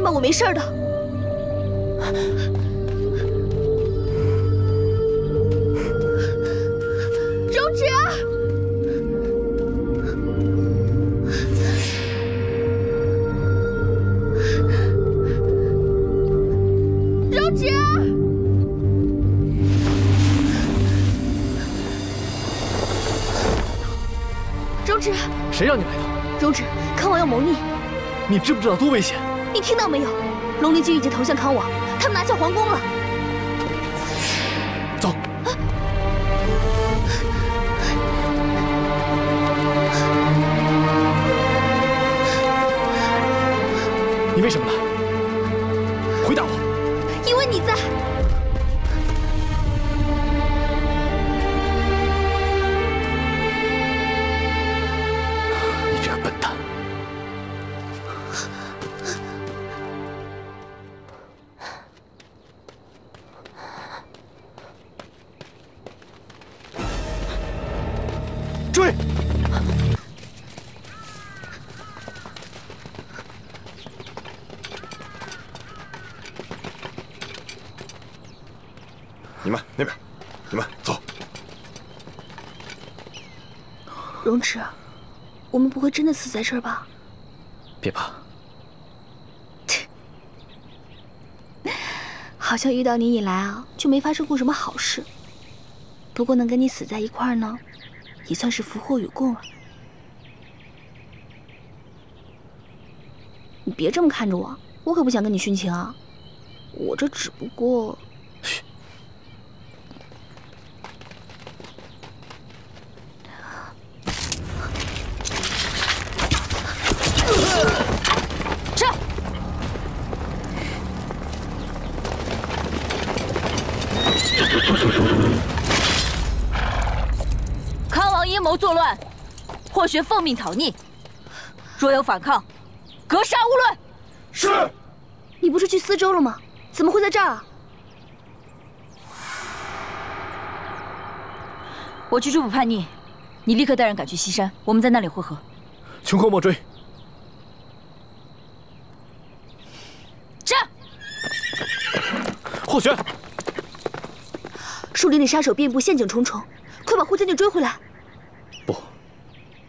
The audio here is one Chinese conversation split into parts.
心吧，我没事的。柔芷，柔芷，柔芷，谁让你来的？柔芷，康王要谋逆，你知不知道多危险？听到没有？龙鳞军已经投向康王，他们拿下皇宫了。你们那边，你们走。荣芷，我们不会真的死在这儿吧？别怕，好像遇到你以来啊，就没发生过什么好事。不过能跟你死在一块儿呢，也算是福祸与共了。你别这么看着我，我可不想跟你殉情啊。我这只不过……这康王阴谋作乱，霍玄奉命讨逆，若有反抗，格杀勿论。是。你不是去司州了吗？怎么会在这儿啊？我去追捕叛逆，你立刻带人赶去西山，我们在那里会合。穷寇莫追。这霍玄，树林里杀手遍布，陷阱重重，快把霍将军追回来！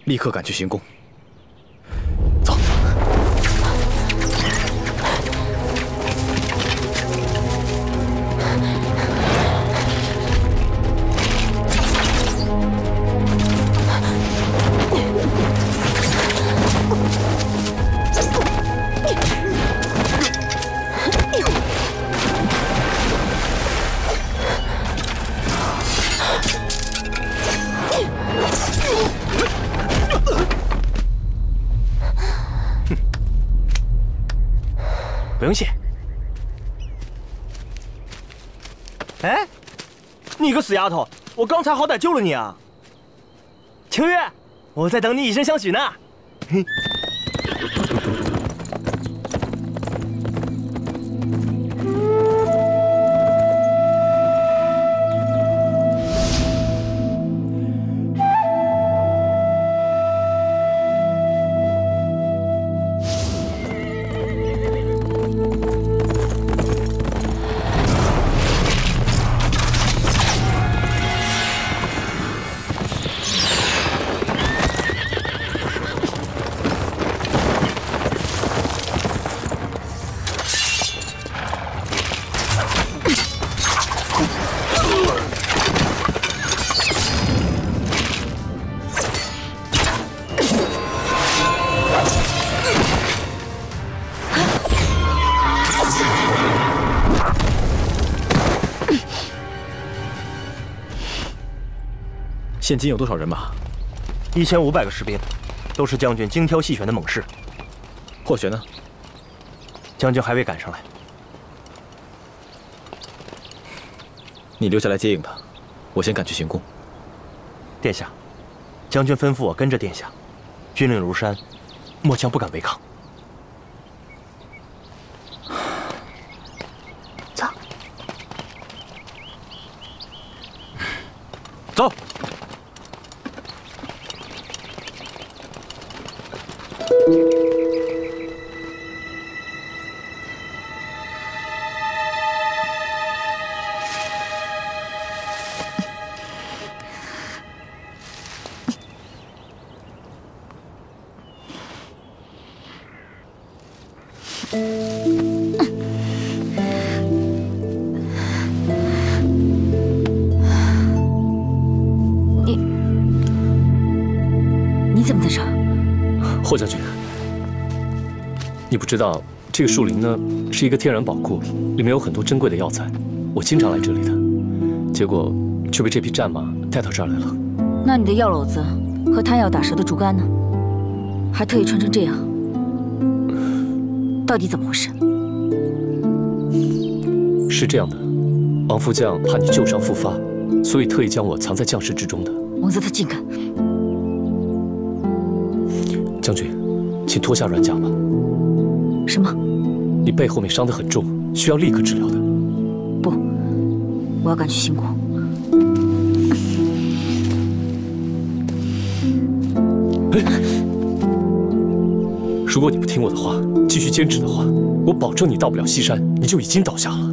立刻赶去行宫。哎，你个死丫头，我刚才好歹救了你啊！清月，我在等你以身相许呢。嘿。现今有多少人马？一千五百个士兵，都是将军精挑细选的猛士。霍玄呢？将军还未赶上来。你留下来接应他，我先赶去行宫。殿下，将军吩咐我跟着殿下，军令如山，末将不敢违抗。你不知道这个树林呢是一个天然宝库，里面有很多珍贵的药材，我经常来这里的，结果却被这匹战马带到这儿来了。那你的药篓子和贪药打蛇的竹竿呢？还特意穿成这样，到底怎么回事？是这样的，王副将怕你旧伤复发，所以特意将我藏在将士之中的。王子他竟敢！将军，请脱下软甲吧。什么？你背后面伤得很重，需要立刻治疗的。不，我要赶去行宫。如果你不听我的话，继续坚持的话，我保证你到不了西山，你就已经倒下了。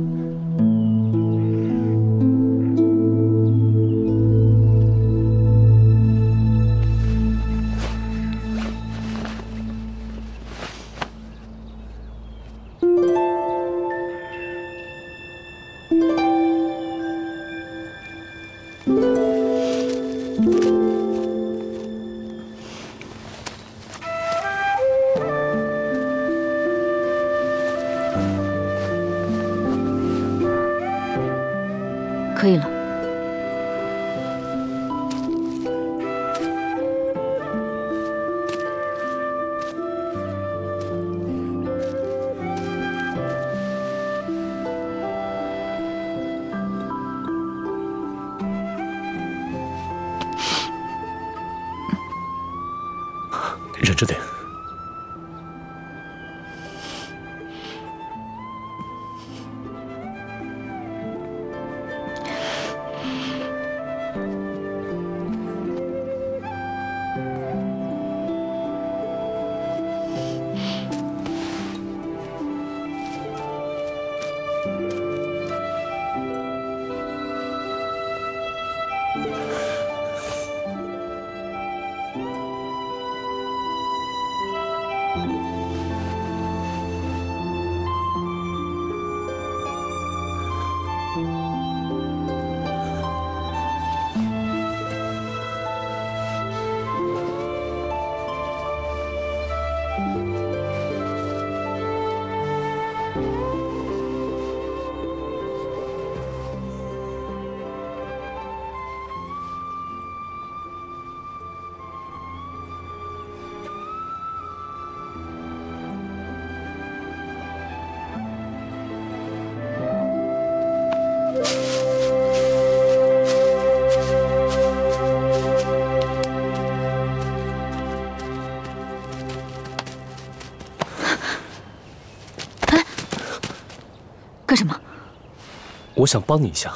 想帮你一下。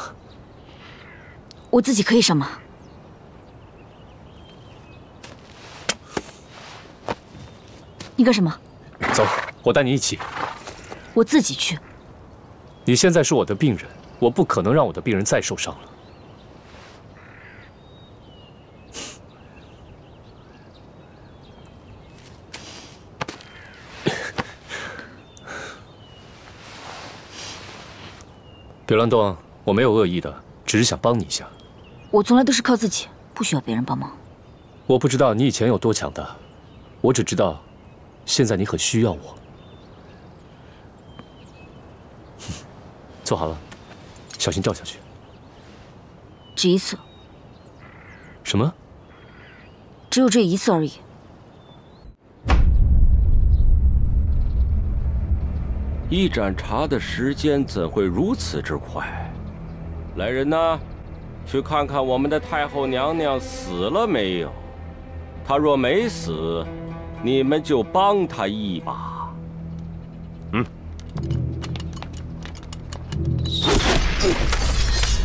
我自己可以上吗。你干什么？走，我带你一起。我自己去。你现在是我的病人，我不可能让我的病人再受伤了。乱动，我没有恶意的，只是想帮你一下。我从来都是靠自己，不需要别人帮忙。我不知道你以前有多强大，我只知道，现在你很需要我。坐好了，小心掉下去。只一次。什么？只有这一次而已。一盏茶的时间怎会如此之快？来人呐，去看看我们的太后娘娘死了没有。她若没死，你们就帮她一把。嗯。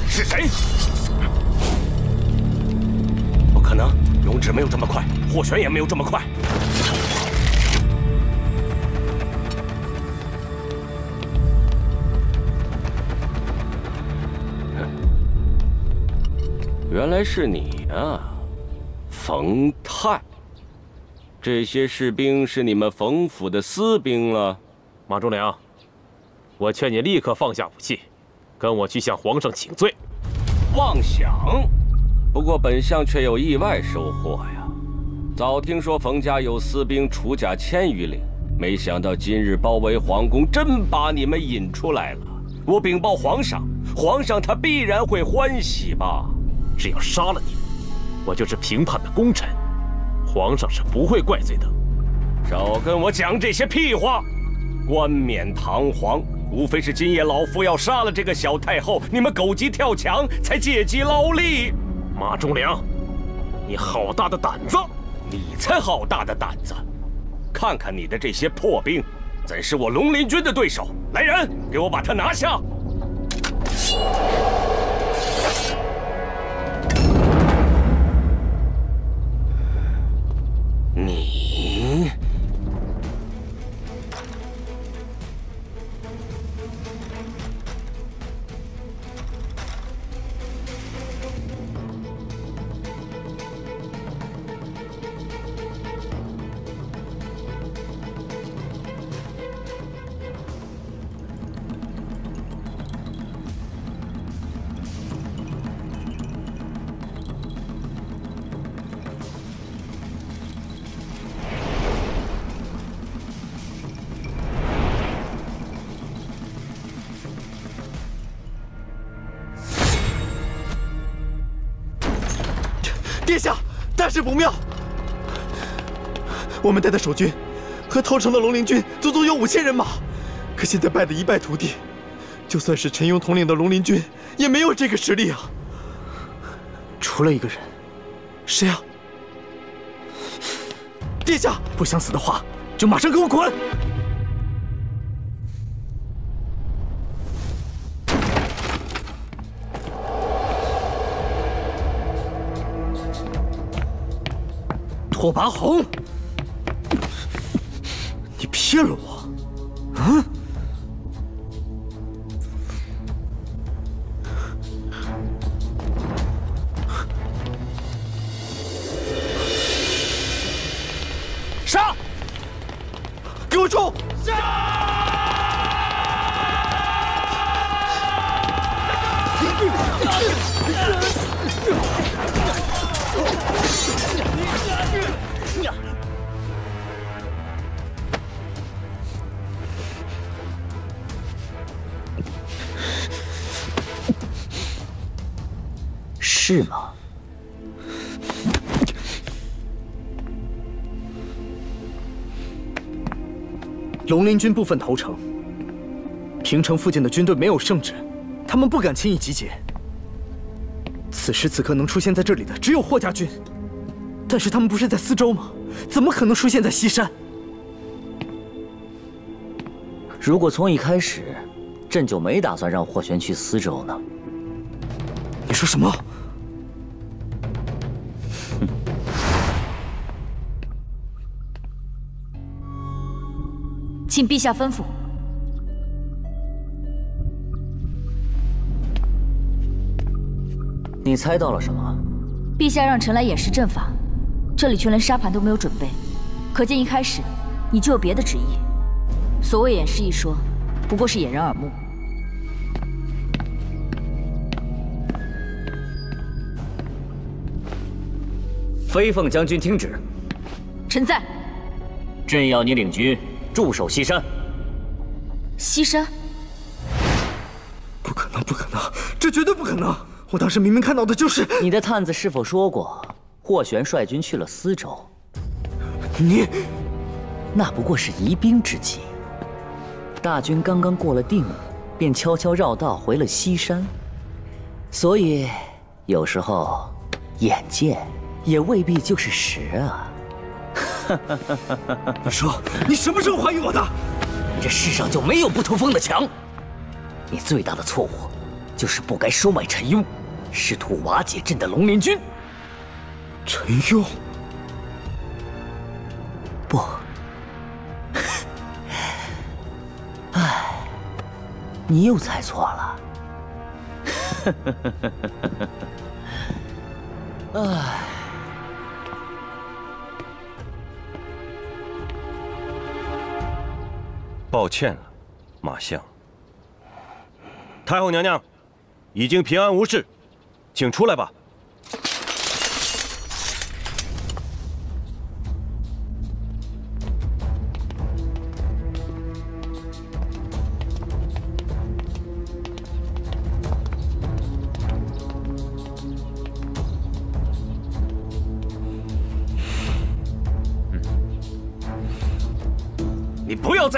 是谁？不可能，永止没有这么快，霍玄也没有这么快。原来是你啊，冯泰。这些士兵是你们冯府的私兵了。马忠良，我劝你立刻放下武器，跟我去向皇上请罪。妄想！不过本相却有意外收获呀。早听说冯家有私兵出甲千余领，没想到今日包围皇宫，真把你们引出来了。我禀报皇上，皇上他必然会欢喜吧？只要杀了你，我就是平叛的功臣，皇上是不会怪罪的。少跟我讲这些屁话！冠冕堂皇，无非是今夜老夫要杀了这个小太后，你们狗急跳墙，才借机捞利。马忠良，你好大的胆子！你才好大的胆子！看看你的这些破兵，怎是我龙鳞军的对手？来人，给我把他拿下！你。不妙！我们带的守军和投诚的龙鳞军足足有五千人马，可现在败得一败涂地。就算是陈勇统领的龙鳞军，也没有这个实力啊！除了一个人，谁啊？殿下，不想死的话，就马上给我滚！拓跋宏，你骗了我！啊！龙鳞军部分投诚，平城附近的军队没有圣旨，他们不敢轻易集结。此时此刻能出现在这里的只有霍家军，但是他们不是在司州吗？怎么可能出现在西山？如果从一开始，朕就没打算让霍玄去司州呢。你说什么？请陛下吩咐。你猜到了什么？陛下让臣来演示阵法，这里却连沙盘都没有准备，可见一开始你就有别的旨意。所谓演示一说，不过是掩人耳目。飞凤将军听旨。臣在。朕要你领军驻守西山。西山？不可能，不可能，这绝对不可能！我当时明明看到的就是你的探子是否说过，霍玄率军去了司州？你，那不过是疑兵之计。大军刚刚过了定武，便悄悄绕道回了西山。所以，有时候眼见也未必就是实啊！你说，你什么时候怀疑我的？这世上就没有不透风的墙。你最大的错误，就是不该收买陈庸，试图瓦解朕的龙鳞军。陈庸，不，哎，你又猜错了。唉。抱歉了，马相。太后娘娘，已经平安无事，请出来吧。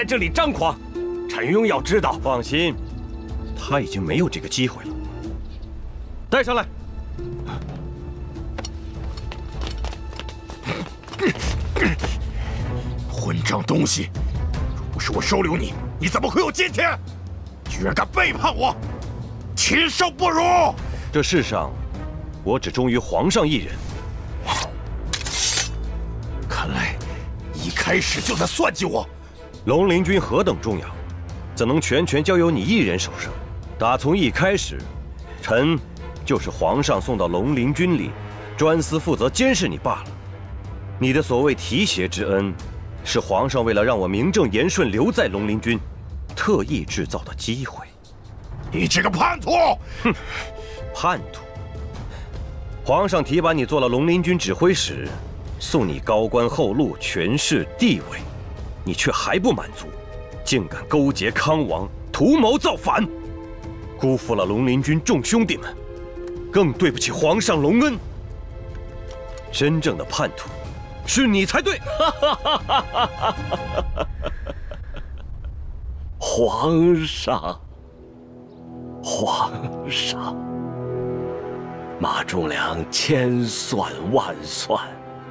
这里张狂。陈庸要知道，放心，他已经没有这个机会了。带上来。混账东西！若不是我收留你，你怎么会有今天？居然敢背叛我，禽兽不如！这世上，我只忠于皇上一人。看来一开始就在算计我。龙陵君何等重要，怎能全权交由你一人手上？打从一开始，臣就是皇上送到龙陵军里，专司负责监视你罢了。你的所谓提携之恩，是皇上为了让我名正言顺留在龙陵军，特意制造的机会。你这个叛徒！哼，叛徒！皇上提拔你做了龙陵军指挥使，送你高官厚禄、权势地位，你却还不满足，竟敢勾结康王，图谋造反，辜负了龙陵军众兄弟们，更对不起皇上隆恩。真正的叛徒！是你才对，皇上，皇上，马忠良千算万算，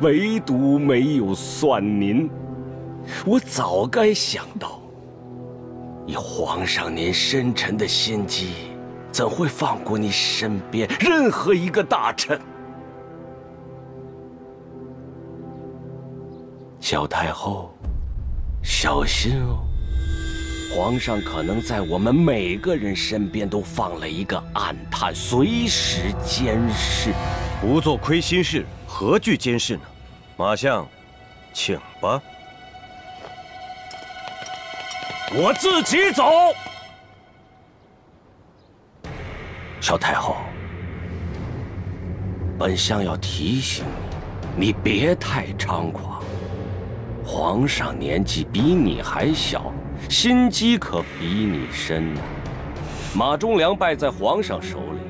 唯独没有算您。我早该想到，以皇上您深沉的心机，怎会放过你身边任何一个大臣？小太后，小心哦！皇上可能在我们每个人身边都放了一个暗探，随时监视。不做亏心事，何惧监视呢？马相，请吧。我自己走。小太后，本相要提醒你，你别太猖狂。皇上年纪比你还小，心机可比你深呢。马忠良败在皇上手里，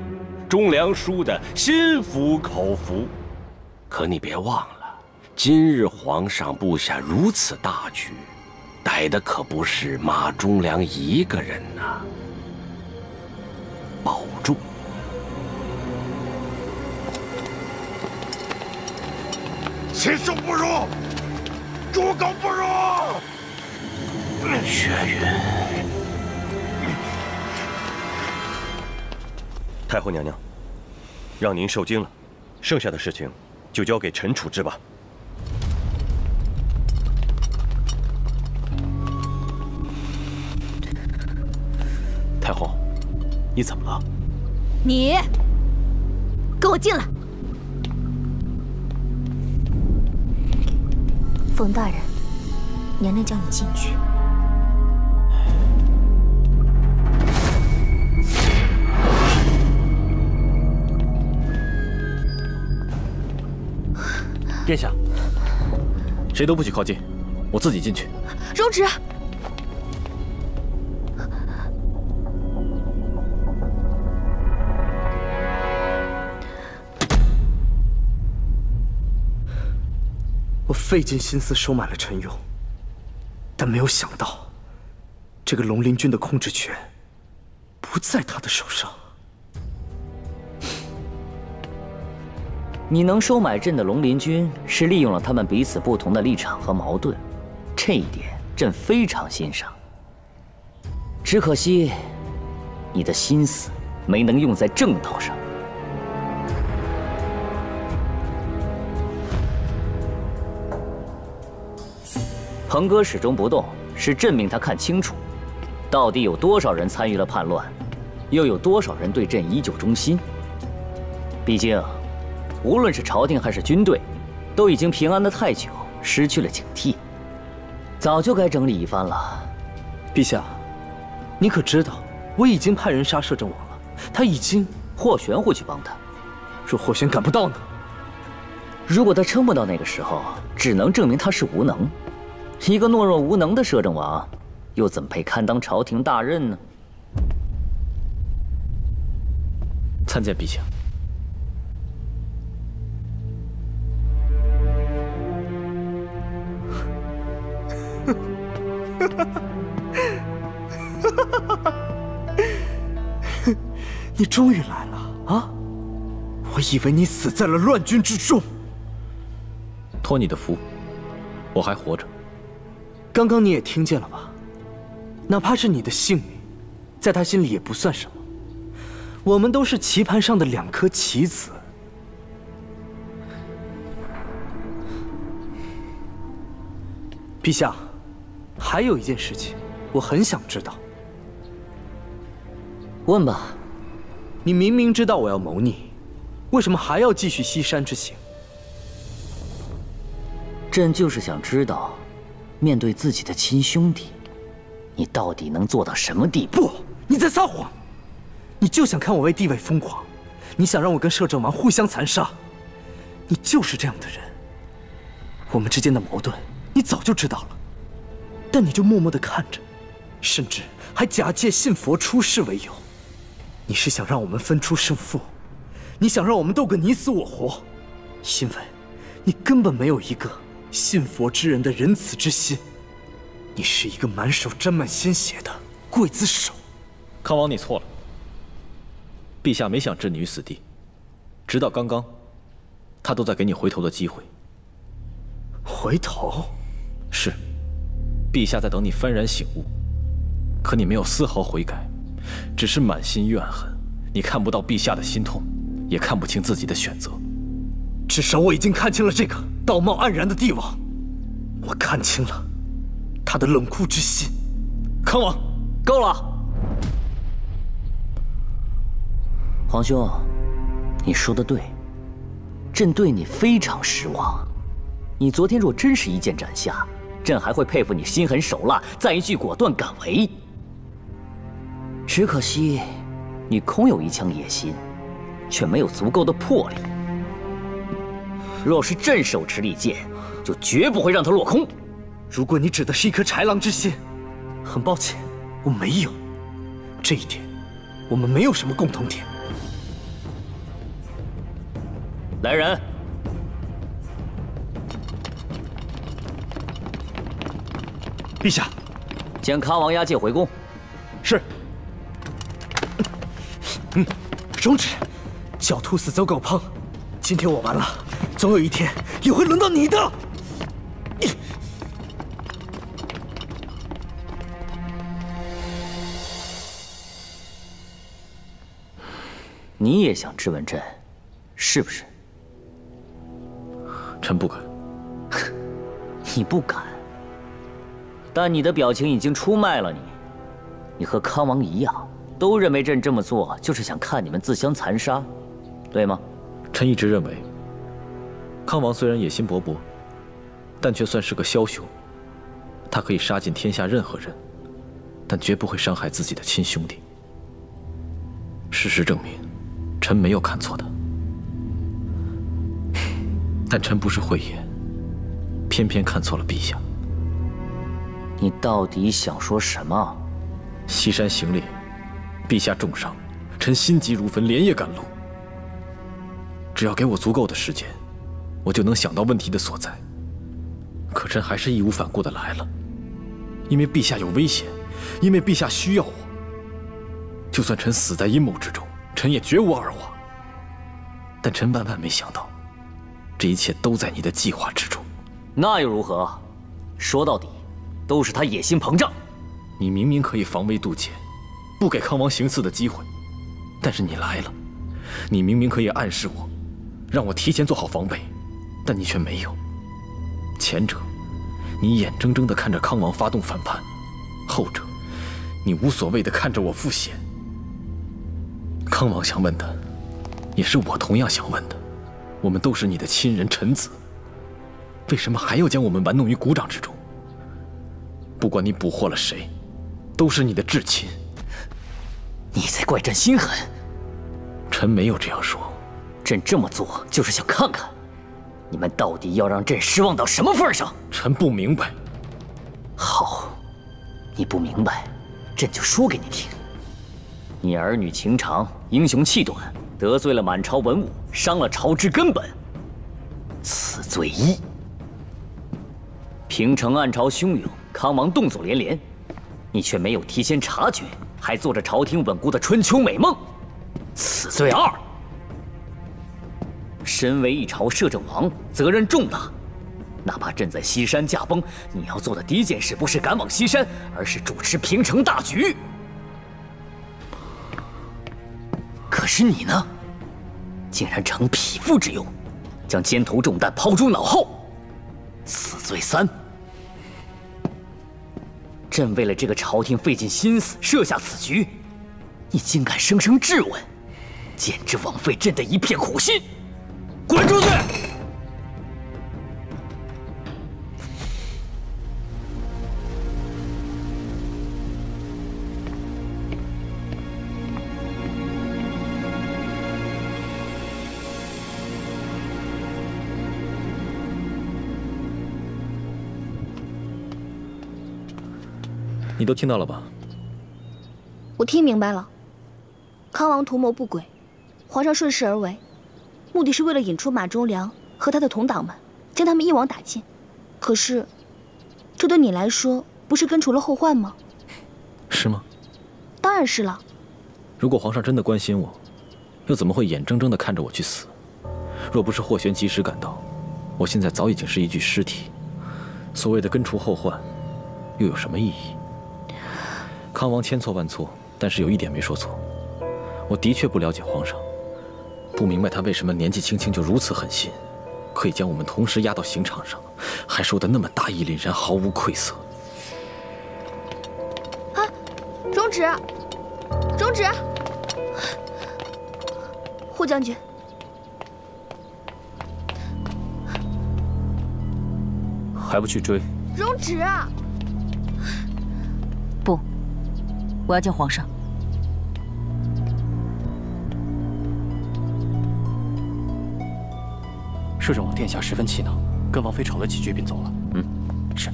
忠良输得心服口服。可你别忘了，今日皇上布下如此大局，逮的可不是马忠良一个人呐。保重。禽兽不如！猪狗不如！雪云，太后娘娘，让您受惊了，剩下的事情就交给臣处置吧。你怎么了？你，跟我进来。冯大人，娘娘叫你进去。殿下，谁都不许靠近，我自己进去。容止！费尽心思收买了陈勇，但没有想到，这个龙鳞军的控制权不在他的手上。你能收买朕的龙鳞军，是利用了他们彼此不同的立场和矛盾，这一点朕非常欣赏。只可惜，你的心思没能用在正道上。鹏哥始终不动，是朕命他看清楚，到底有多少人参与了叛乱，又有多少人对朕依旧忠心。毕竟。无论是朝廷还是军队，都已经平安的太久，失去了警惕，早就该整理一番了。陛下，你可知道，我已经派人杀摄政王了。他已经，霍玄会去帮他。若霍玄赶不到呢？如果他撑不到那个时候，只能证明他是无能。一个懦弱无能的摄政王，又怎配堪当朝廷大任呢？参见陛下。你终于来了啊！我以为你死在了乱军之中。托你的福，我还活着。刚刚你也听见了吧？哪怕是你的性命，在他心里也不算什么。我们都是棋盘上的两颗棋子。陛下，还有一件事情，我很想知道。问吧。你明明知道我要谋逆，为什么还要继续西山之行？朕就是想知道，面对自己的亲兄弟，你到底能做到什么地步？你在撒谎！你就想看我为地位疯狂，你想让我跟摄政王互相残杀，你就是这样的人。我们之间的矛盾，你早就知道了，但你就默默的看着，甚至还假借信佛出世为由。你是想让我们分出胜负，你想让我们斗个你死我活，因为，你根本没有一个信佛之人的仁慈之心，你是一个满手沾满鲜血的刽子手。康王，你错了。陛下没想置你于死地，直到刚刚，他都在给你回头的机会。回头？是，陛下在等你幡然醒悟，可你没有丝毫悔改。只是满心怨恨，你看不到陛下的心痛，也看不清自己的选择。至少我已经看清了这个道貌岸然的帝王，我看清了他的冷酷之心。康王，够了！皇兄，你说的对，朕对你非常失望。你昨天若真是一剑斩下，朕还会佩服你心狠手辣，再一句果断敢为。只可惜，你空有一腔野心，却没有足够的魄力。若是朕手持利剑，就绝不会让他落空。如果你指的是一颗豺狼之心，很抱歉，我没有。这一点，我们没有什么共同点。来人，陛下，将康王押解回宫。是。嗯，容止！狡兔死，走狗烹。今天我完了，总有一天也会轮到你的。你也想质问朕，是不是？臣不敢。你不敢，但你的表情已经出卖了你。你和康王一样。都认为朕这么做就是想看你们自相残杀，对吗？臣一直认为，康王虽然野心勃勃，但却算是个枭雄。他可以杀尽天下任何人，但绝不会伤害自己的亲兄弟。事实证明，臣没有看错他。但臣不是慧眼，偏偏看错了陛下。你到底想说什么？西山行猎。陛下重伤，臣心急如焚，连夜赶路。只要给我足够的时间，我就能想到问题的所在。可臣还是义无反顾的来了，因为陛下有危险，因为陛下需要我。就算臣死在阴谋之中，臣也绝无二话。但臣万万没想到，这一切都在你的计划之中。那又如何？说到底，都是他野心膨胀。你明明可以防微杜渐。不给康王行刺的机会，但是你来了，你明明可以暗示我，让我提前做好防备，但你却没有。前者，你眼睁睁地看着康王发动反叛；后者，你无所谓地看着我复险。康王想问的，也是我同样想问的。我们都是你的亲人臣子，为什么还要将我们玩弄于股掌之中？不管你捕获了谁，都是你的至亲。你在怪朕心狠？臣没有这样说。朕这么做就是想看看，你们到底要让朕失望到什么份上。臣不明白。好，你不明白，朕就说给你听。你儿女情长，英雄气短，得罪了满朝文武，伤了朝之根本。此罪一。平城暗潮汹涌。康王动作连连，你却没有提前察觉，还做着朝廷稳固的春秋美梦，此罪二。身为一朝摄政王，责任重大。哪怕朕在西山驾崩，你要做的第一件事不是赶往西山，而是主持平城大局。可是你呢，竟然逞匹夫之勇，将肩头重担抛诸脑后，此罪三。朕为了这个朝廷费尽心思设下此局，你竟敢生生质问，简直枉费朕的一片苦心。滚出去！你都听到了吧？我听明白了，康王图谋不轨，皇上顺势而为，目的是为了引出马忠良和他的同党们，将他们一网打尽。可是，这对你来说不是根除了后患吗？是吗？当然是了。如果皇上真的关心我，又怎么会眼睁睁地看着我去死？若不是霍玄及时赶到，我现在早已经是一具尸体。所谓的根除后患，又有什么意义？康王千错万错，但是有一点没说错，我的确不了解皇上，不明白他为什么年纪轻轻就如此狠心，可以将我们同时押到刑场上，还说的那么大义凛然，毫无愧色。啊，容止，容止，霍将军，还不去追？容止。不我要见皇上。摄政王殿下十分气恼，跟王妃吵了几句便走了。嗯，是。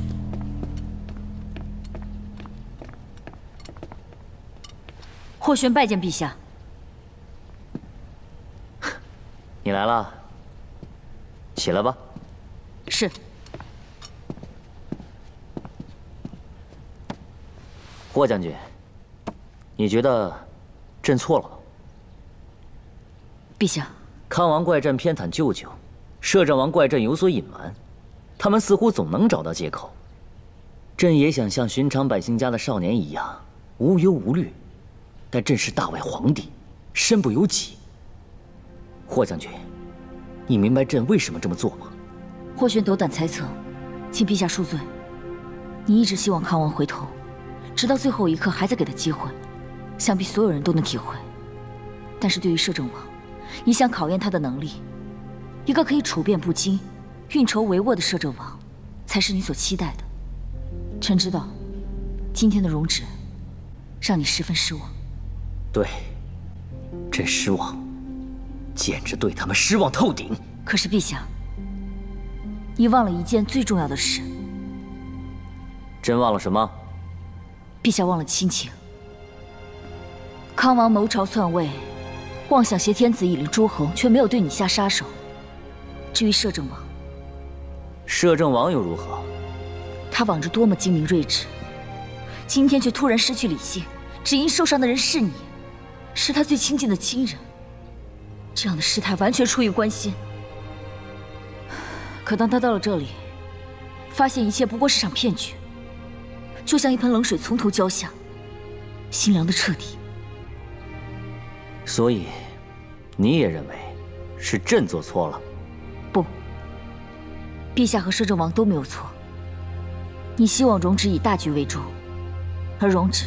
霍玄拜见陛下。你来了，起来吧。是。霍将军，你觉得朕错了吗？陛下，康王怪朕偏袒舅舅，摄政王怪朕有所隐瞒，他们似乎总能找到借口。朕也想像寻常百姓家的少年一样无忧无虑，但朕是大魏皇帝，身不由己。霍将军，你明白朕为什么这么做吗？霍玄斗胆猜测，请陛下恕罪。你一直希望康王回头。直到最后一刻还在给他机会，想必所有人都能体会。但是对于摄政王，你想考验他的能力，一个可以处变不惊、运筹帷幄的摄政王，才是你所期待的。臣知道，今天的容止，让你十分失望。对，朕失望，简直对他们失望透顶。可是陛下，你忘了一件最重要的事。朕忘了什么？陛下忘了亲情。康王谋朝篡位，妄想挟天子以令诸侯，却没有对你下杀手。至于摄政王，摄政王又如何？他往日多么精明睿智，今天却突然失去理性，只因受伤的人是你，是他最亲近的亲人。这样的失态完全出于关心。可当他到了这里，发现一切不过是场骗局。就像一盆冷水从头浇下，心凉的彻底。所以，你也认为是朕做错了？陛下和摄政王都没有错。你希望容止以大局为重，而容止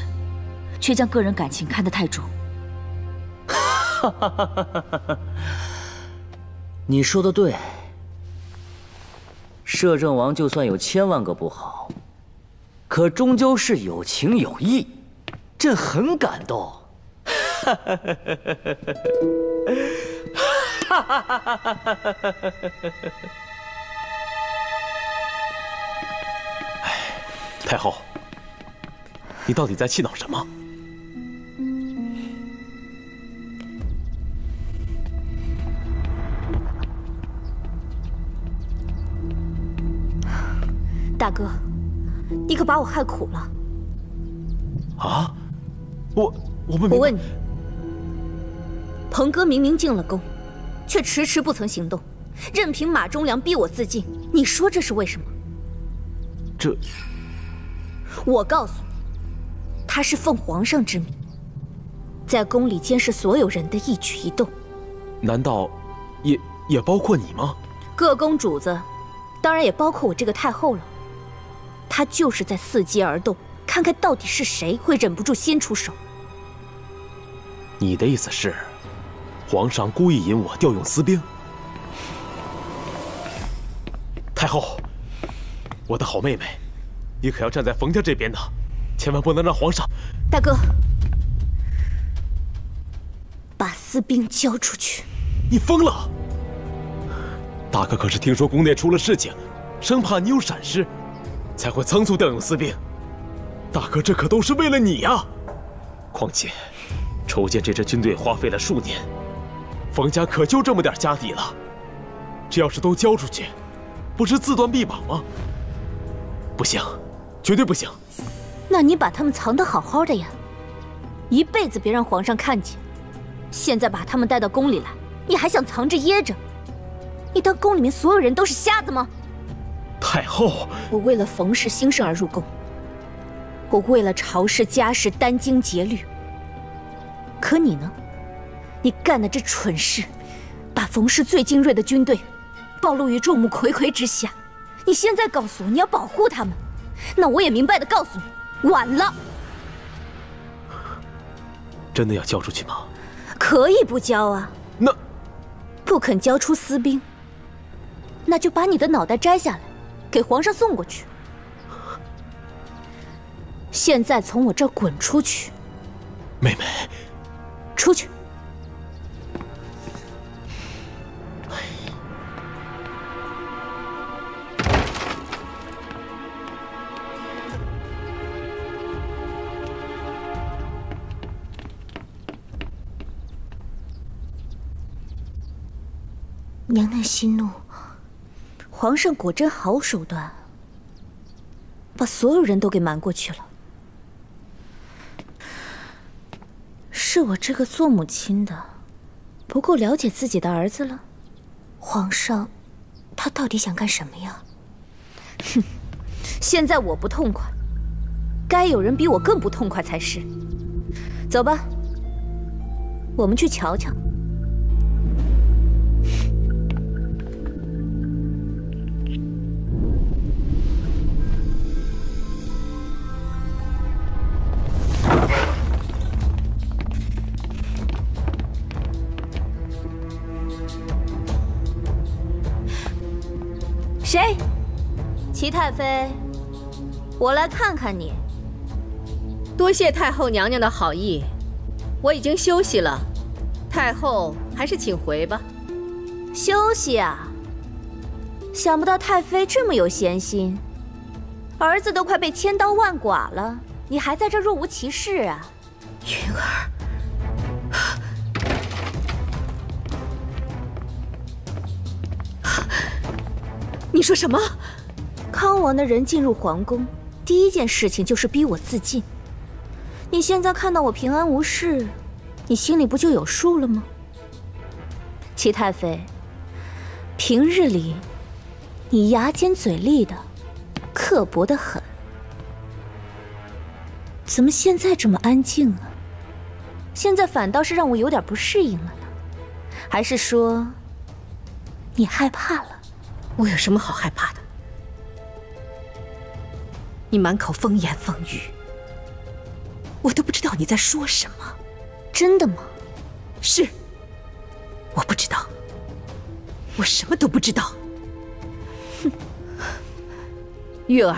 却将个人感情看得太重。你说的对，摄政王就算有千万个不好。可终究是有情有义，朕很感动。哈哈哈哈哈哈，太后，你到底在气恼什么？大哥。你可把我害苦了。啊！我我不明白。我问你，鹏哥明明进了宫，却迟迟不曾行动，任凭马忠良逼我自尽，你说这是为什么？这，我告诉你，他是奉皇上之命，在宫里监视所有人的一举一动。难道也也包括你吗？各宫主子，当然也包括我这个太后了。他就是在伺机而动，看看到底是谁会忍不住先出手。你的意思是，皇上故意引我调用私兵？太后，我的好妹妹，你可要站在冯家这边呢，千万不能让皇上……大哥，把私兵交出去！你疯了！大哥可是听说宫内出了事情，生怕你有闪失，才会仓促调用私兵。大哥，这可都是为了你呀！况且，筹建这支军队花费了数年，冯家可就这么点家底了。这要是都交出去，不是自断臂膀吗？不行，绝对不行！那你把他们藏得好好的呀，一辈子别让皇上看见。现在把他们带到宫里来，你还想藏着掖着？你当宫里面所有人都是瞎子吗？太后，我为了冯氏兴盛而入宫，我为了朝氏家世殚精竭虑。可你呢？你干的这蠢事，把冯氏最精锐的军队暴露于众目睽睽之下。你现在告诉我你要保护他们，那我也明白的告诉你，晚了。真的要交出去吗？可以不交啊。那不肯交出私兵，那就把你的脑袋摘下来，给皇上送过去。现在从我这儿滚出去，妹妹，出去。娘娘息怒，皇上果真好手段，把所有人都给瞒过去了。是我这个做母亲的不够了解自己的儿子了。皇上，他到底想干什么呀？哼，现在我不痛快，该有人比我更不痛快才是。走吧，我们去瞧瞧。齐太妃，我来看看你。多谢太后娘娘的好意，我已经休息了，太后还是请回吧。休息啊！想不到太妃这么有闲心，儿子都快被千刀万剐了，你还在这若无其事啊？云儿。你说什么？康王的人进入皇宫，第一件事情就是逼我自尽。你现在看到我平安无事，你心里不就有数了吗？齐太妃，平日里你牙尖嘴利的，刻薄的很，怎么现在这么安静啊？现在反倒是让我有点不适应了呢。还是说你害怕了？我有什么好害怕的？你满口风言风语，我都不知道你在说什么。真的吗？是。我不知道，我什么都不知道。哼，玉儿，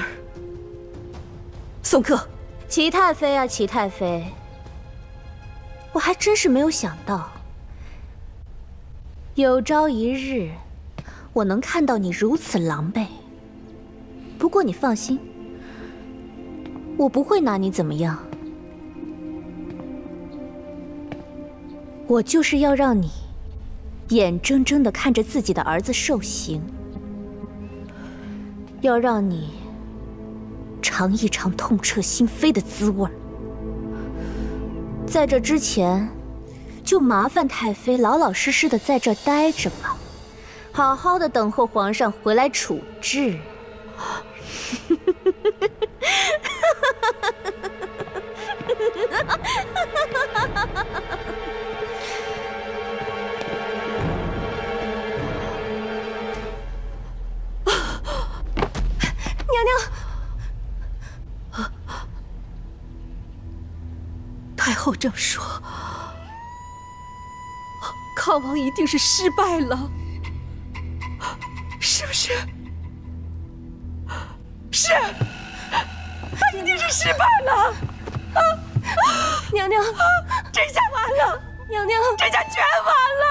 送客。齐太妃啊，齐太妃，我还真是没有想到，有朝一日。我能看到你如此狼狈，不过你放心，我不会拿你怎么样。我就是要让你眼睁睁的看着自己的儿子受刑，要让你尝一尝痛彻心扉的滋味在这之前，就麻烦太妃老老实实的在这待着吧，好好的等候皇上回来处置。娘娘，太后这么说，康王一定是失败了，是不是？是，他一定是失败了。娘娘，这下完了，娘娘，这下全完了。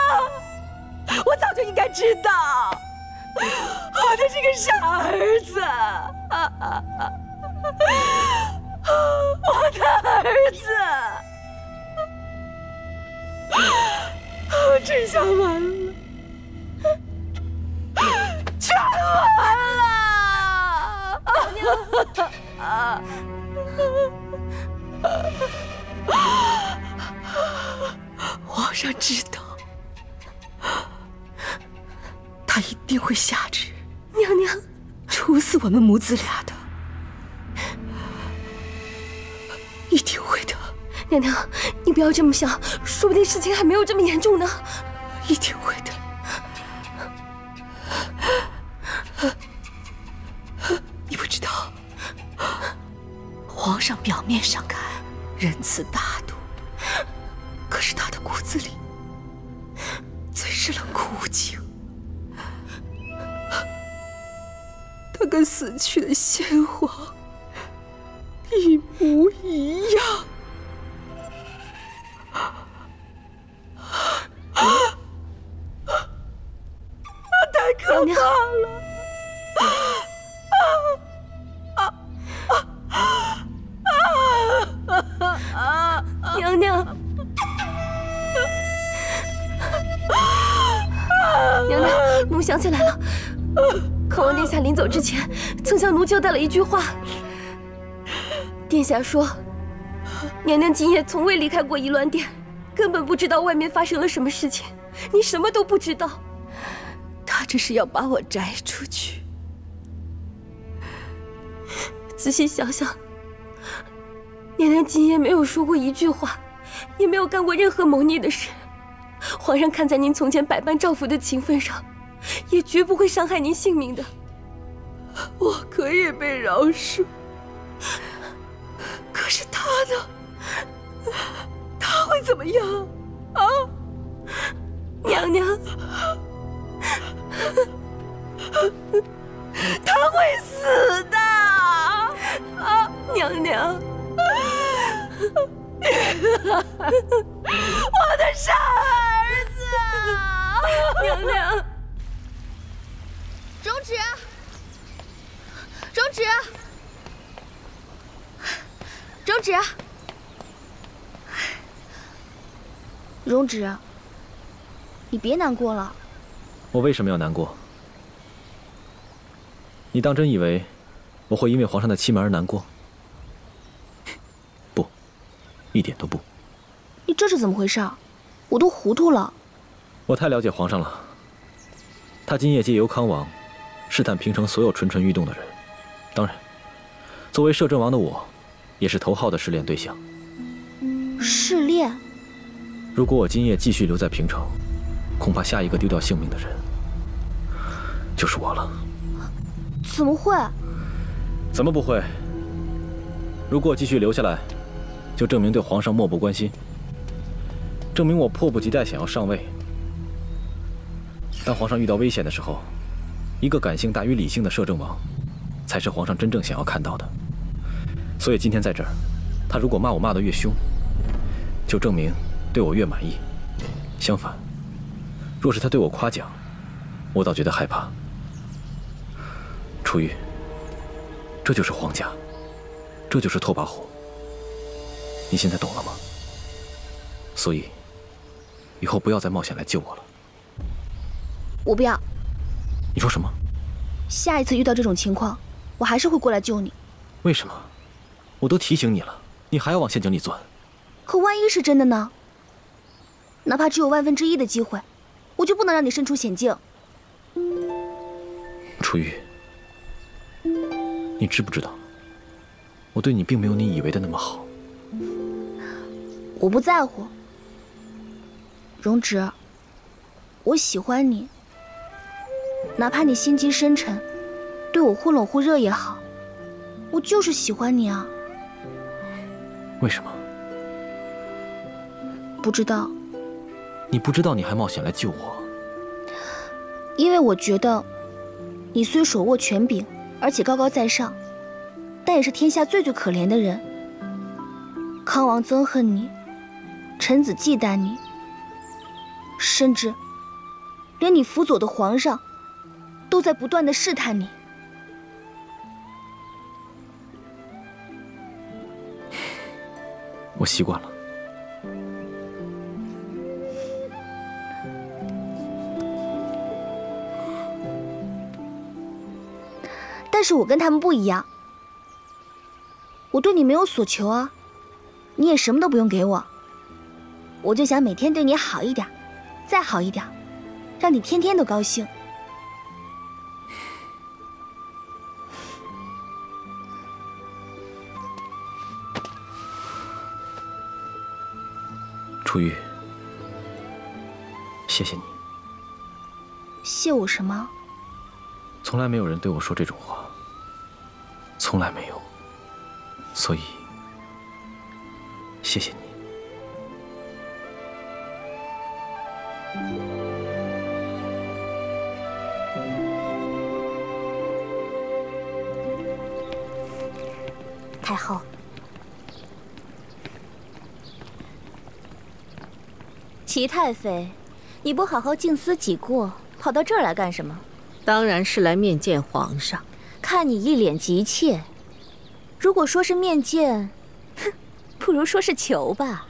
我早就应该知道。我的这个傻儿子，我的儿子，这下完了，全完了！皇上知道。他一定会下旨，娘娘处死我们母子俩的，一定会的。娘娘，你不要这么想，说不定事情还没有这么严重呢。一定会的。你不知道，皇上表面上看仁慈大度，可是他的骨子里最是冷酷无情。他跟死去的先皇一模一样，太可怕了！走之前，曾向奴交代了一句话。殿下说，娘娘今夜从未离开过仪鸾殿，根本不知道外面发生了什么事情。你什么都不知道，他这是要把我摘出去。仔细想想，娘娘今夜没有说过一句话，也没有干过任何谋逆的事。皇上看在您从前百般照拂的情分上。也绝不会伤害您性命的。我可以被饶恕，可是他呢？他会怎么样？啊，娘娘，他会死的！啊，娘娘，我的傻儿子，娘娘。容止！容止！容止！容止！你别难过了。我为什么要难过？你当真以为我会因为皇上的欺瞒而难过？不，一点都不。你这是怎么回事？我都糊涂了。我太了解皇上了。他今夜借由康王。试探平城所有蠢蠢欲动的人，当然，作为摄政王的我，也是头号的试炼对象。试炼？如果我今夜继续留在平城，恐怕下一个丢掉性命的人就是我了。怎么会？怎么不会？如果继续留下来，就证明对皇上漠不关心，证明我迫不及待想要上位。当皇上遇到危险的时候。一个感性大于理性的摄政王，才是皇上真正想要看到的。所以今天在这儿，他如果骂我骂得越凶，就证明对我越满意。相反，若是他对我夸奖，我倒觉得害怕。楚玉，这就是皇家，这就是拓跋虎。你现在懂了吗？所以，以后不要再冒险来救我了。我不要。你说什么？下一次遇到这种情况，我还是会过来救你。为什么？我都提醒你了，你还要往陷阱里钻。可万一是真的呢？哪怕只有万分之一的机会，我就不能让你身处险境。楚玉，你知不知道，我对你并没有你以为的那么好。我不在乎，荣植，我喜欢你。哪怕你心机深沉，对我忽冷忽热也好，我就是喜欢你啊。为什么？不知道。你不知道，你还冒险来救我？因为我觉得，你虽手握权柄，而且高高在上，但也是天下最最可怜的人。康王憎恨你，臣子忌惮你，甚至连你辅佐的皇上，都在不断的试探你。我习惯了。但是我跟他们不一样，我对你没有所求啊，你也什么都不用给我，我就想每天对你好一点，再好一点，让你天天都高兴。楚玉，谢谢你。谢我什么？从来没有人对我说这种话，从来没有，所以谢谢你。齐太妃，你不好好静思己过，跑到这儿来干什么？当然是来面见皇上。看你一脸急切，如果说是面见，哼，不如说是求吧。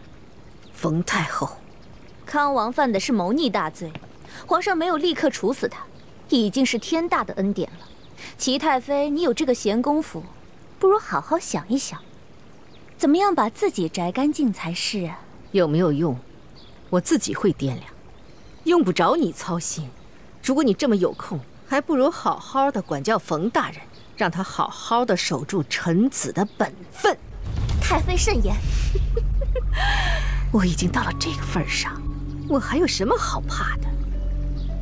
冯太后，康王犯的是谋逆大罪，皇上没有立刻处死他，已经是天大的恩典了。齐太妃，你有这个闲工夫，不如好好想一想，怎么样把自己摘干净才是啊？有没有用？我自己会掂量，用不着你操心。如果你这么有空。还不如好好的管教冯大人，让他好好的守住臣子的本分。太妃慎言。我已经到了这个份上，我还有什么好怕的？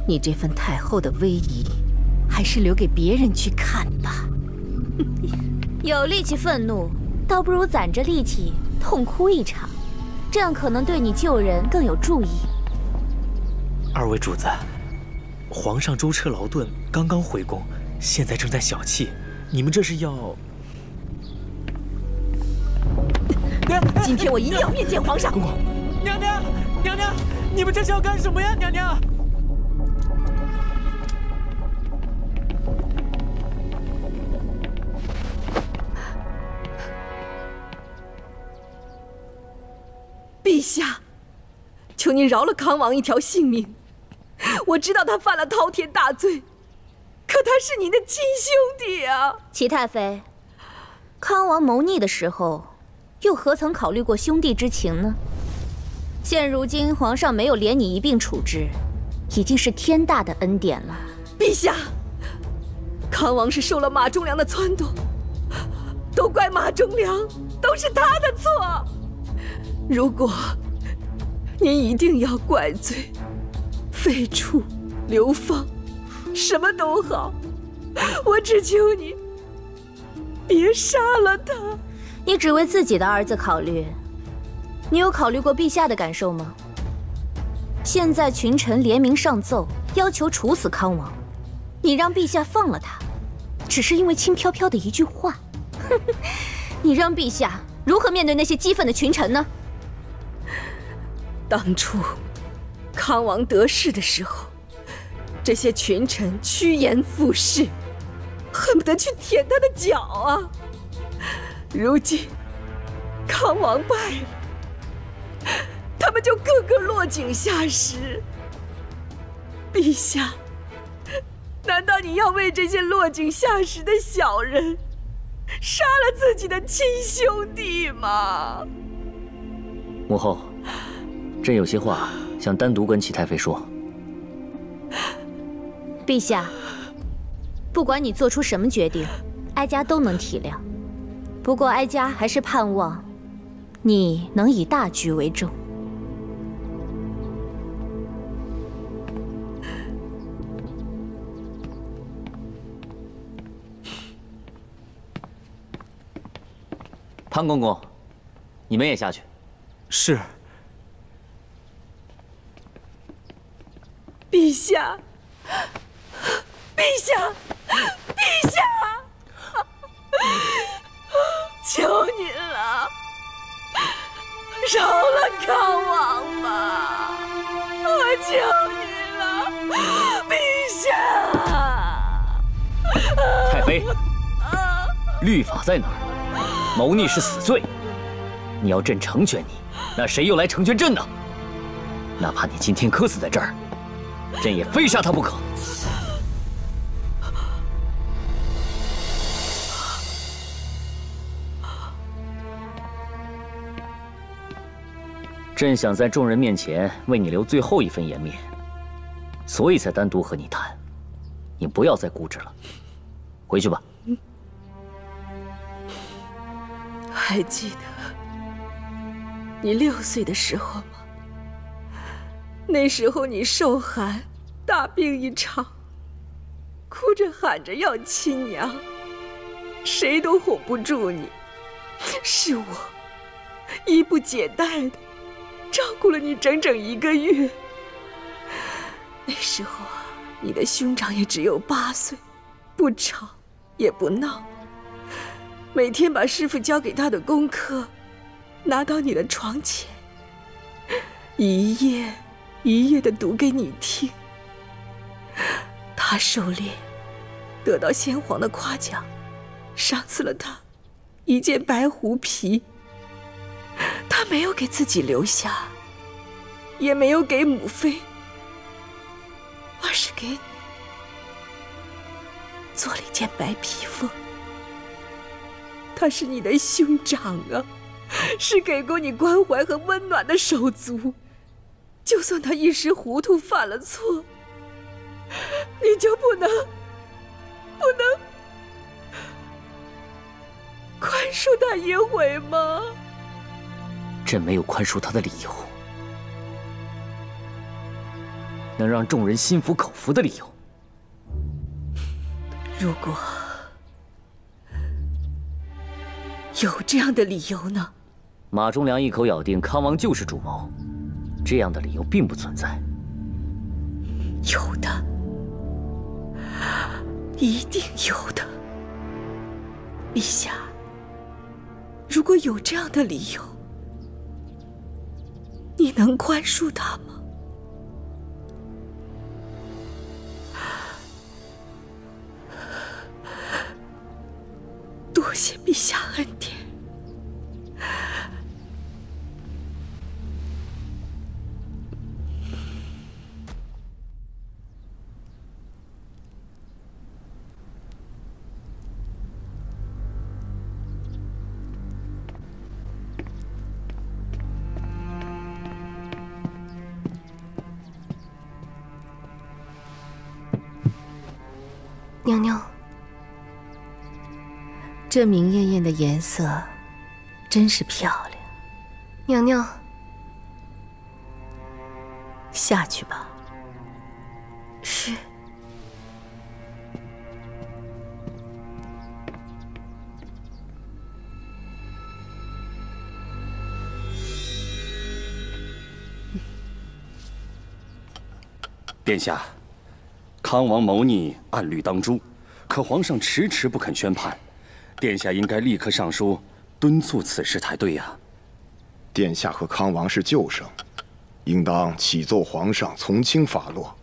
你这份太后的威仪，还是留给别人去看吧。有力气愤怒，倒不如攒着力气痛哭一场，这样可能对你救人更有助益。二位主子。皇上舟车劳顿，刚刚回宫，现在正在小憩。你们这是要……今天我一定要面见皇上。公公，娘娘，娘娘，你们这是要干什么呀？娘娘，陛下，求您饶了康王一条性命。我知道他犯了滔天大罪，可他是您的亲兄弟啊！齐太妃，康王谋逆的时候，又何曾考虑过兄弟之情呢？现如今皇上没有连你一并处置，已经是天大的恩典了。陛下，康王是受了马忠良的撺掇，都怪马忠良，都是他的错。如果您一定要怪罪，废黜、流放，什么都好，我只求你别杀了他。你只为自己的儿子考虑，你有考虑过陛下的感受吗？现在群臣联名上奏，要求处死康王，你让陛下放了他，只是因为轻飘飘的一句话。你让陛下如何面对那些激愤的群臣呢？当初。康王得势的时候，这些群臣趋炎附势，恨不得去舔他的脚啊！如今康王败了，他们就个个落井下石。陛下，难道你要为这些落井下石的小人杀了自己的亲兄弟吗？母后，朕有些话想单独跟齐太妃说。陛下，不管你做出什么决定，哀家都能体谅。不过哀家还是盼望你能以大局为重。潘公公，你们也下去。是。陛下，陛下，陛下，求您了，饶了康王吧！我求您了，陛下。太妃，律法在哪儿？谋逆是死罪，你要朕成全你，那谁又来成全朕呢？哪怕你今天磕死在这儿，朕也非杀他不可。朕想在众人面前为你留最后一份颜面，所以才单独和你谈。你不要再固执了，回去吧。还记得你六岁的时候吗？那时候你受寒，大病一场，哭着喊着要亲娘，谁都哄不住你。是我衣不解带的照顾了你整整一个月。那时候啊，你的兄长也只有八岁，不吵也不闹。每天把师傅教给他的功课拿到你的床前，一夜一页的读给你听。他狩猎得到先皇的夸奖，赏赐了他一件白狐皮。他没有给自己留下，也没有给母妃，而是给你做了一件白披风。他是你的兄长啊，是给过你关怀和温暖的手足。就算他一时糊涂犯了错，你就不能不能宽恕他一回吗？朕没有宽恕他的理由，能让众人心服口服的理由。如果。有这样的理由呢？马忠良一口咬定康王就是主谋，这样的理由并不存在。有的，一定有的。陛下，如果有这样的理由，你能宽恕他吗？多谢陛下这明艳艳的颜色，真是漂亮。娘娘，下去吧。是。殿下，康王谋逆，按律当诛，可皇上迟迟不肯宣判。殿下应该立刻上书敦促此事才对呀！殿下和康王是旧生，应当启奏皇上从轻发落，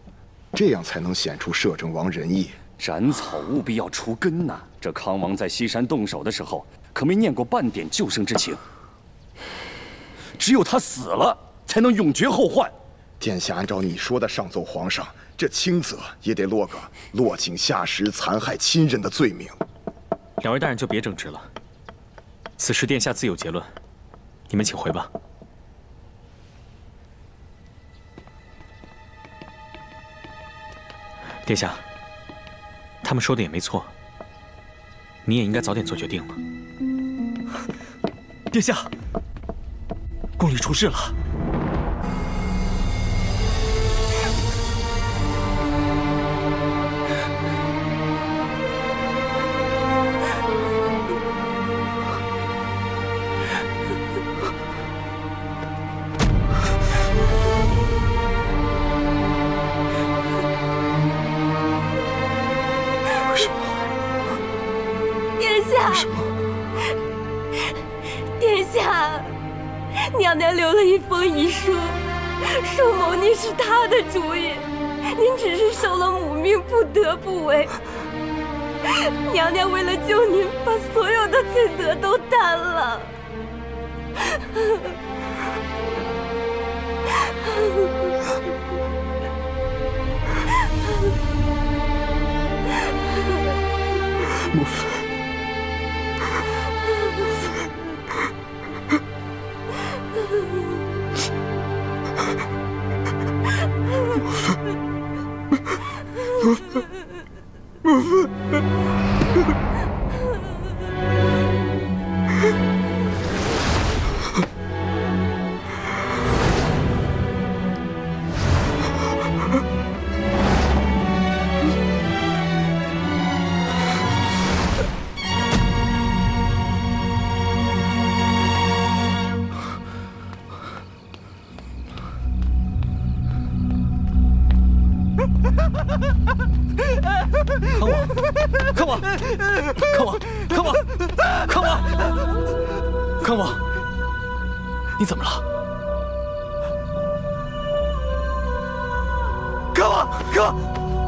这样才能显出摄政王仁义。斩草务必要除根呐！这康王在西山动手的时候，可没念过半点救生之情。只有他死了，才能永绝后患。殿下按照你说的上奏皇上，这轻则也得落个落井下石、残害亲人的罪名。两位大人就别争执了。此事殿下自有结论，你们请回吧。殿下，他们说的也没错，你也应该早点做决定了。殿下，宫里出事了。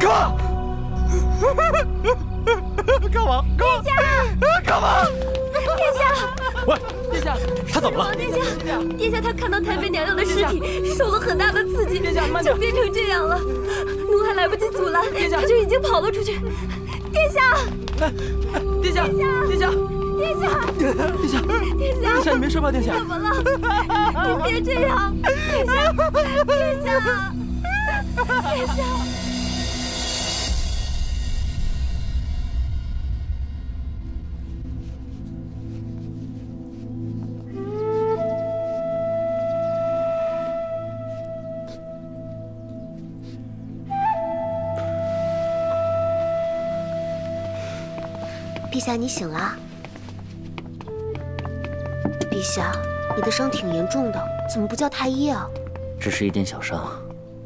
王，康王，康王，殿下，干嘛，殿下，喂，殿下，他怎么了？殿下，殿下，他看到太妃娘娘的尸体受了很大的刺激，就变成这样了。奴还来不及阻拦，他就已经跑了出去。殿下，殿下，殿下，殿下，殿下，殿下，殿下，你没事吧？殿下，怎么了？你别这样，殿下，殿下，殿下。下，你醒了。陛下，你的伤挺严重的，怎么不叫太医啊？只是一点小伤，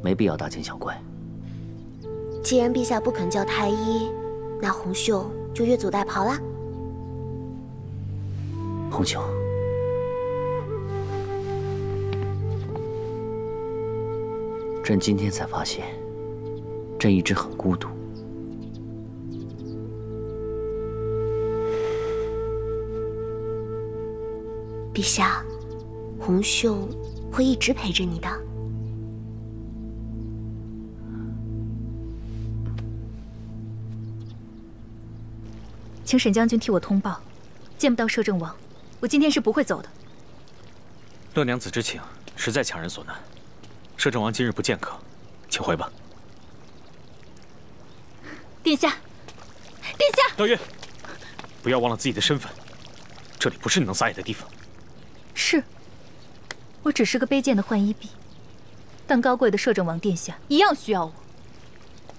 没必要大惊小怪。既然陛下不肯叫太医，那红袖就越俎代庖了。红袖，朕今天才发现，朕一直很孤独。陛下，红袖会一直陪着你的。请沈将军替我通报，见不到摄政王，我今天是不会走的。乐娘子之请，实在强人所难。摄政王今日不见客，请回吧。殿下，殿下，德月，不要忘了自己的身份，这里不是你能撒野的地方。是，我只是个卑贱的浣衣婢，但高贵的摄政王殿下一样需要我。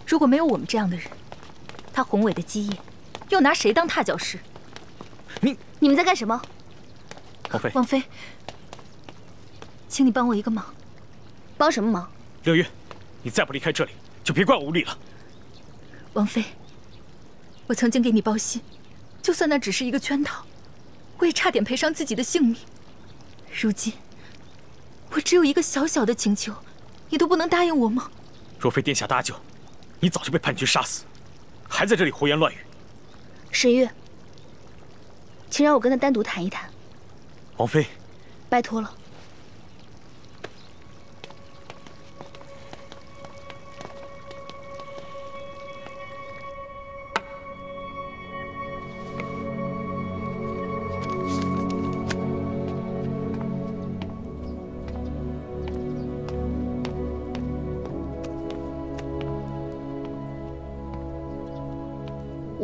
如果没有我们这样的人，他宏伟的基业又拿谁当踏脚石？你你们在干什么？王妃，王妃，请你帮我一个忙。帮什么忙？柳月，你再不离开这里，就别怪我无礼了。王妃，我曾经给你报信，就算那只是一个圈套，我也差点赔上自己的性命。如今，我只有一个小小的请求，你都不能答应我吗？若非殿下搭救，你早就被叛军杀死，还在这里胡言乱语。沈月，请让我跟他单独谈一谈。王妃，拜托了。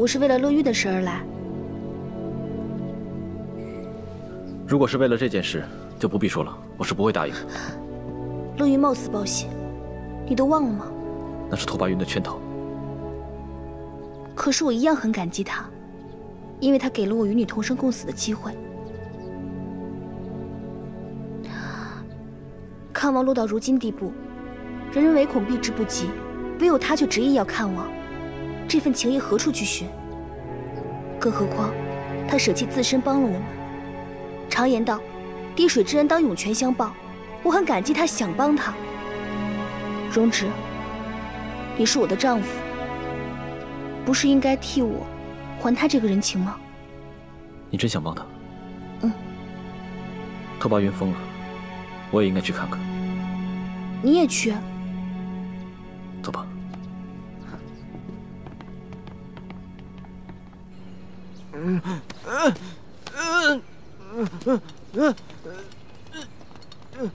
是为了乐玉的事而来。如果是为了这件事，就不必说了，我是不会答应。乐玉冒死报喜，你都忘了吗？那是拓跋云的圈套。可是我一样很感激他，因为他给了我与你同生共死的机会。康王落到如今地步，人人唯恐避之不及，唯有他却执意要看望。这份情谊何处去寻？更何况，他舍弃自身帮了我们。常言道，滴水之恩当涌泉相报。我很感激他想帮他。荣植，你是我的丈夫，不是应该替我还他这个人情吗？你真想帮他？嗯。拓跋云疯了，我也应该去看看。你也去？走吧。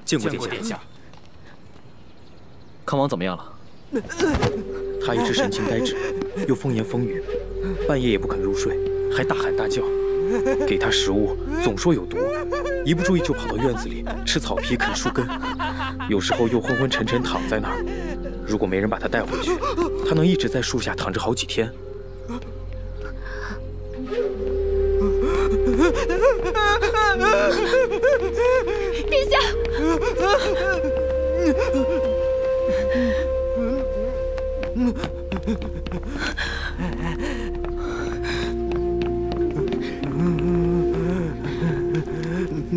见过殿下。康王怎么样了？他一直神情呆滞，又风言风语，半夜也不肯入睡，还大喊大叫。给他食物总说有毒，一不注意就跑到院子里吃草皮、啃树根，有时候又昏昏沉沉躺在那儿。如果没人把他带回去，他能一直在树下躺着好几天。殿下。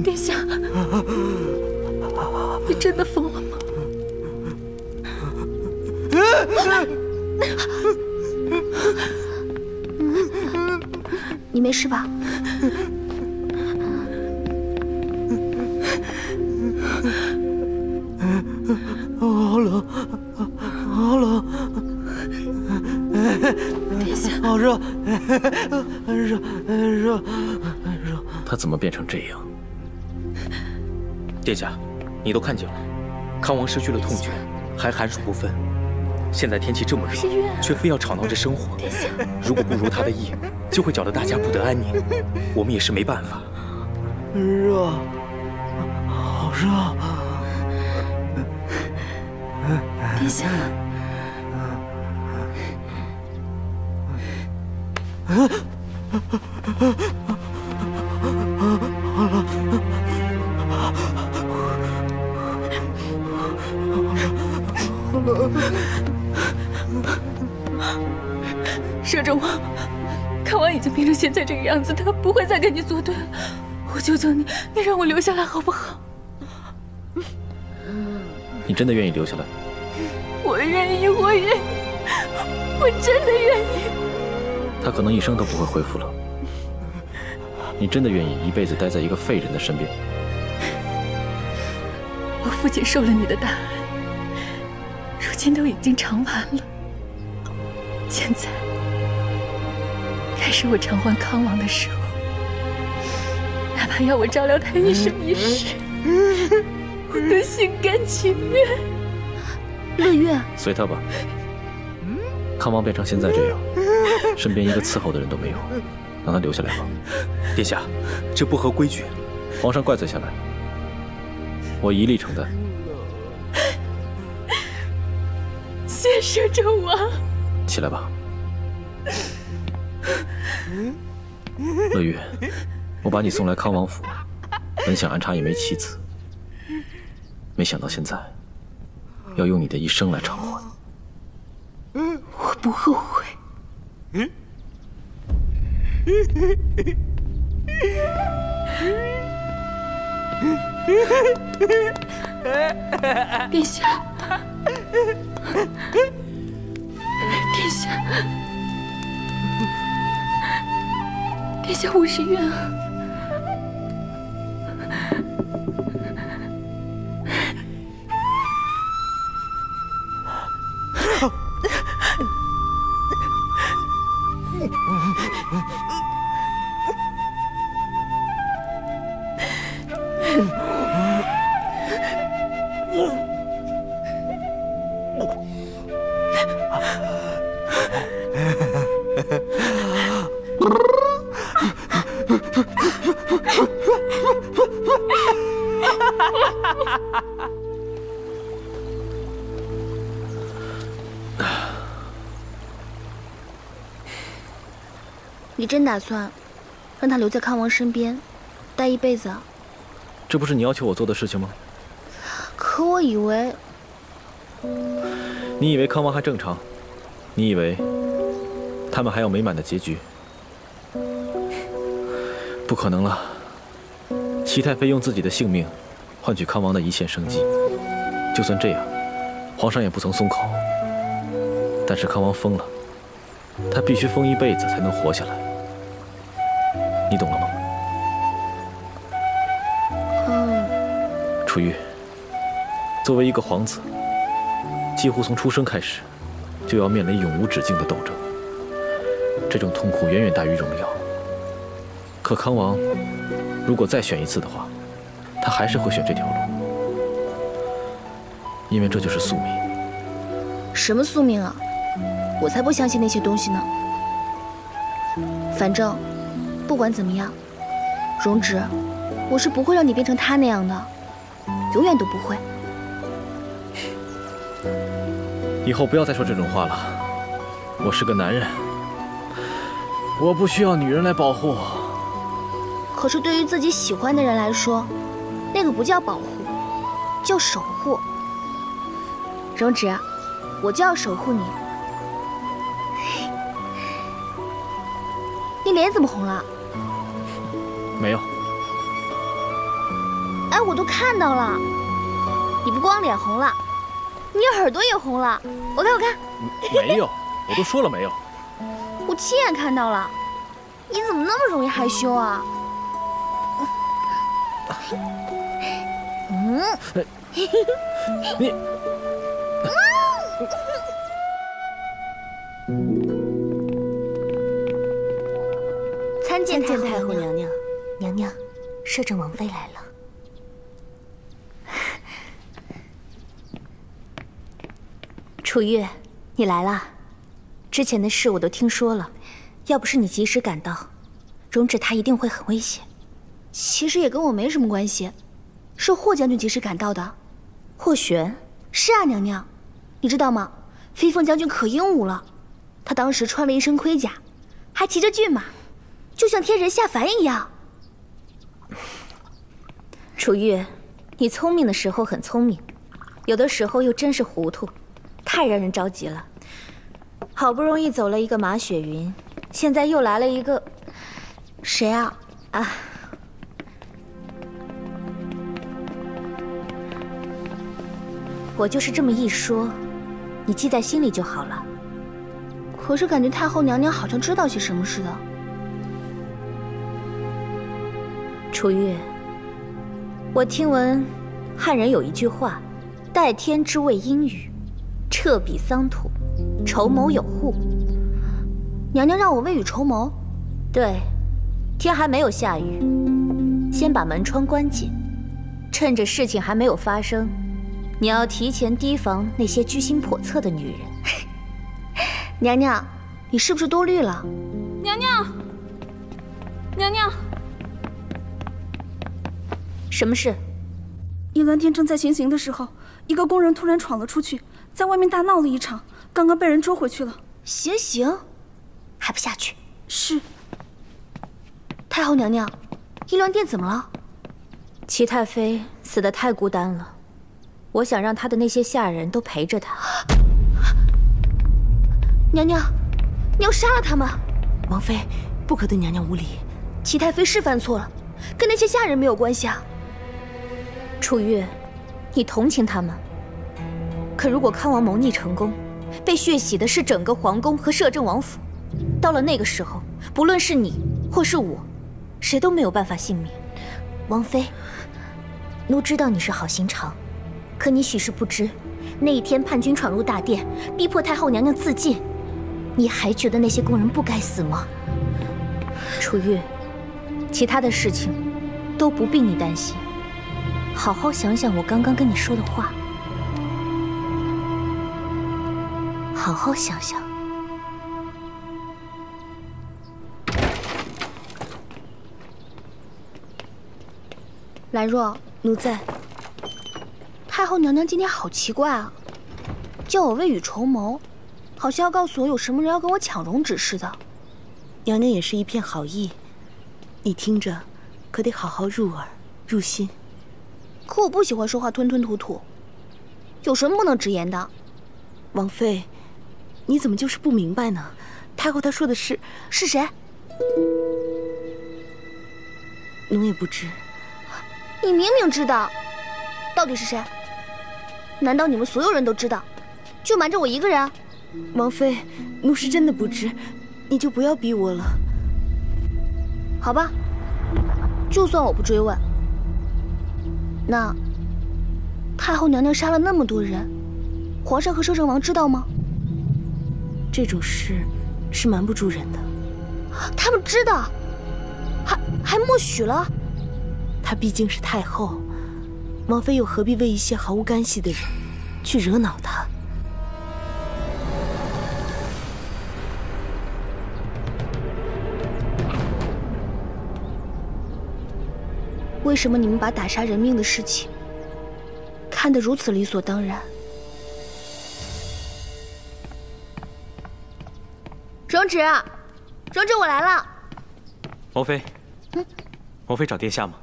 殿下，你真的疯了吗？你没事吧？热，热，热，他怎么变成这样？殿下，你都看见了，康王失去了痛觉，还寒暑不分。现在天气这么热，却非要吵闹着生活。如果不如他的意，就会搅得大家不得安宁。我们也是没办法。热，好热！殿下，摄政王，康王已经变成现在这个样子，他不会再跟你作对了。我求求你，你让我留下来好不好？你真的愿意留下来？我愿意，我愿意，我真的愿意。他可能一生都不会恢复了。你真的愿意一辈子待在一个废人的身边？我父亲受了你的大恩，如今都已经偿完了。现在，该是我偿还康王的时候。哪怕要我照料他一生一世，我都心甘情愿。乐月，随他吧。康王变成现在这样，身边一个伺候的人都没有，让他留下来吧。殿下，这不合规矩。皇上怪罪下来，我一力承担。谢摄政王。起来吧。乐月，我把你送来康王府，本想安插一枚棋子，没想到现在要用你的一生来偿还。我不后悔。殿下，殿下，殿下我是冤啊！真打算让他留在康王身边，待一辈子？这不是你要求我做的事情吗？可我以为，你以为康王还正常？你以为他们还有美满的结局？不可能了。齐太妃用自己的性命换取康王的一线生机，就算这样，皇上也不曾松口。但是康王疯了，他必须疯一辈子才能活下来。楚玉，作为一个皇子，几乎从出生开始，就要面临永无止境的斗争。这种痛苦远远大于荣耀。可康王。如果再选一次的话，他还是会选这条路，因为这就是宿命。什么宿命啊？我才不相信那些东西呢。反正，不管怎么样，荣止，我是不会让你变成他那样的，永远都不会。以后不要再说这种话了。我是个男人，我不需要女人来保护我。可是对于自己喜欢的人来说，那个不叫保护，叫守护。荣止，我就要守护你。你脸怎么红了？没有。哎，我都看到了，你不光脸红了，你耳朵也红了。我看，我看。没有，我都说了没有。我亲眼看到了，你怎么那么容易害羞啊？嗯，你参见太后娘娘。娘娘，摄政王妃来了。楚玉，你来了。之前的事我都听说了，要不是你及时赶到，荣止他一定会很危险。其实也跟我没什么关系，是霍将军及时赶到的。霍玄？是啊，娘娘，你知道吗？飞凤将军可英武了，他当时穿了一身盔甲，还骑着骏马，就像天人下凡一样。楚玉，你聪明的时候很聪明，有的时候又真是糊涂，太让人着急了。好不容易走了一个马雪云，现在又来了一个，谁啊？啊！我就是这么一说，你记在心里就好了。可是感觉太后娘娘好像知道些什么似的。楚玉，我听闻汉人有一句话：“代天之谓阴雨，彻彼桑土，筹谋有户。”娘娘让我未雨绸缪。对，天还没有下雨，先把门窗关紧，趁着事情还没有发生。你要提前提防那些居心叵测的女人。娘娘，你是不是多虑了？娘娘，娘娘，什么事？尹鸾天正在行刑的时候，一个工人突然闯了出去，在外面大闹了一场，刚刚被人捉回去了。行刑？还不下去？是。太后娘娘，医鸾殿怎么了？齐太妃死得太孤单了。我想让她的那些下人都陪着她。娘娘，你要杀了他们？王妃，不可对娘娘无礼。齐太妃是犯错了，跟那些下人没有关系啊。楚玉，你同情他们。可如果康王谋逆成功，被血洗的是整个皇宫和摄政王府，到了那个时候，不论是你或是我，谁都没有办法幸免。王妃，奴知道你是好心肠。可你许是不知，那一天叛军闯入大殿，逼迫太后娘娘自尽，你还觉得那些宫人不该死吗？楚玉，其他的事情都不必你担心，好好想想我刚刚跟你说的话，好好想想。兰若，奴在。太后娘娘今天好奇怪啊，叫我未雨绸缪，好像要告诉我有什么人要跟我抢容止似的。娘娘也是一片好意，你听着，可得好好入耳入心。可我不喜欢说话吞吞吐吐，有什么不能直言的？王妃，你怎么就是不明白呢？太后她说的是是谁？奴也不知。你明明知道，到底是谁？难道你们所有人都知道，就瞒着我一个人？王妃，奴是真的不知，你就不要逼我了。好吧，就算我不追问，那太后娘娘杀了那么多人，皇上和摄政王知道吗？这种事是瞒不住人的。他们知道，还还默许了。她毕竟是太后，王妃又何必为一些毫无干系的人去惹恼她？为什么你们把打杀人命的事情看得如此理所当然？容止，容止，我来了。王妃，嗯，王妃找殿下吗？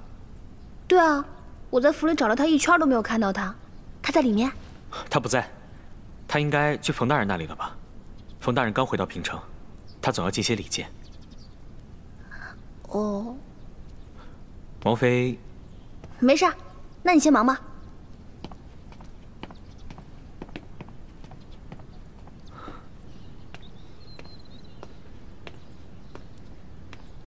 对啊，我在府里找了他一圈都没有看到他，他在里面。他不在，他应该去冯大人那里了吧？冯大人刚回到平城，他总要进些礼见。哦。王妃，没事，那你先忙吧。